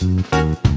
Thank